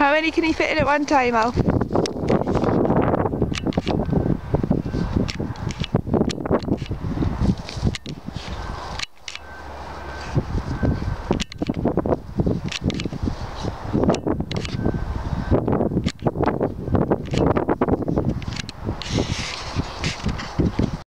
How many can he fit in at one time, Alf?